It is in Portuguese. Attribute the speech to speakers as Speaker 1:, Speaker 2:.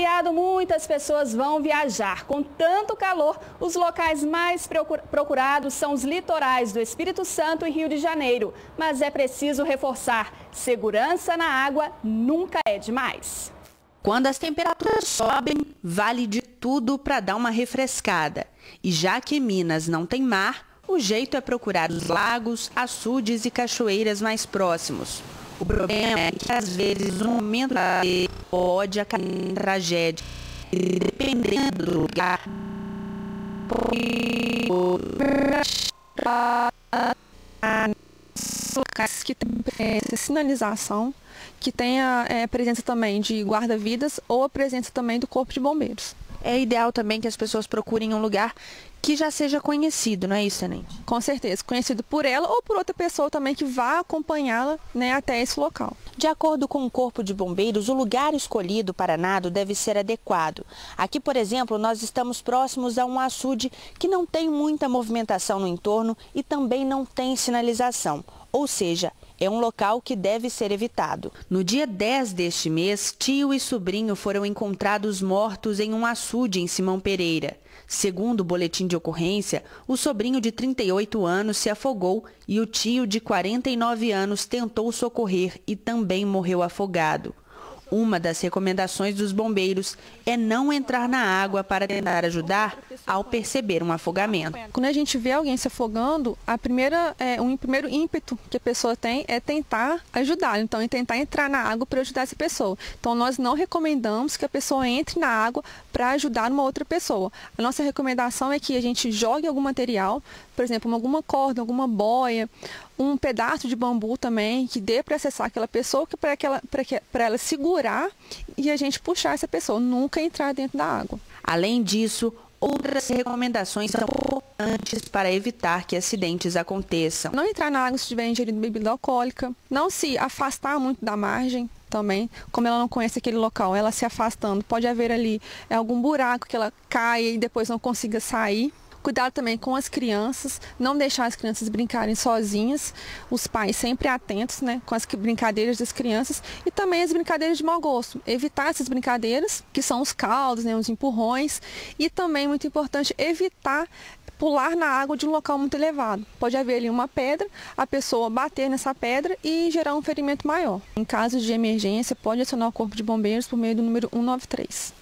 Speaker 1: feriado, muitas pessoas vão viajar. Com tanto calor, os locais mais procurados são os litorais do Espírito Santo e Rio de Janeiro. Mas é preciso reforçar: segurança na água nunca é demais.
Speaker 2: Quando as temperaturas sobem, vale de tudo para dar uma refrescada. E já que Minas não tem mar, o jeito é procurar os lagos, açudes e cachoeiras mais próximos. O problema é que às vezes o momento pode acabar em tragédia, dependendo do lugar.
Speaker 3: Locais que tem é, sinalização, que tenha é, presença também de guarda-vidas ou a presença também do corpo de bombeiros.
Speaker 2: É ideal também que as pessoas procurem um lugar que já seja conhecido, não é isso, Tenente?
Speaker 3: Com certeza, conhecido por ela ou por outra pessoa também que vá acompanhá-la né, até esse local.
Speaker 2: De acordo com o Corpo de Bombeiros, o lugar escolhido para nado deve ser adequado. Aqui, por exemplo, nós estamos próximos a um açude que não tem muita movimentação no entorno e também não tem sinalização, ou seja, é um local que deve ser evitado. No dia 10 deste mês, tio e sobrinho foram encontrados mortos em um açude em Simão Pereira. Segundo o boletim de ocorrência, o sobrinho de 38 anos se afogou e o tio de 49 anos tentou socorrer e também morreu afogado. Uma das recomendações dos bombeiros é não entrar na água para tentar ajudar ao perceber um afogamento.
Speaker 3: Quando a gente vê alguém se afogando, a primeira, é, um primeiro ímpeto que a pessoa tem é tentar ajudar, então é tentar entrar na água para ajudar essa pessoa. Então nós não recomendamos que a pessoa entre na água para ajudar uma outra pessoa. A nossa recomendação é que a gente jogue algum material, por exemplo, alguma corda, alguma boia, um pedaço de bambu também, que dê para acessar aquela pessoa, para ela segurar e a gente puxar essa pessoa, nunca entrar dentro da água.
Speaker 2: Além disso, outras recomendações são importantes para evitar que acidentes aconteçam.
Speaker 3: Não entrar na água se estiver ingerindo bebida alcoólica, não se afastar muito da margem também, como ela não conhece aquele local, ela se afastando, pode haver ali algum buraco que ela caia e depois não consiga sair. Cuidado também com as crianças, não deixar as crianças brincarem sozinhas, os pais sempre atentos né, com as brincadeiras das crianças e também as brincadeiras de mau gosto. Evitar essas brincadeiras, que são os caldos, né, os empurrões, e também, muito importante, evitar pular na água de um local muito elevado. Pode haver ali uma pedra, a pessoa bater nessa pedra e gerar um ferimento maior. Em caso de emergência, pode acionar o Corpo de Bombeiros por meio do número 193.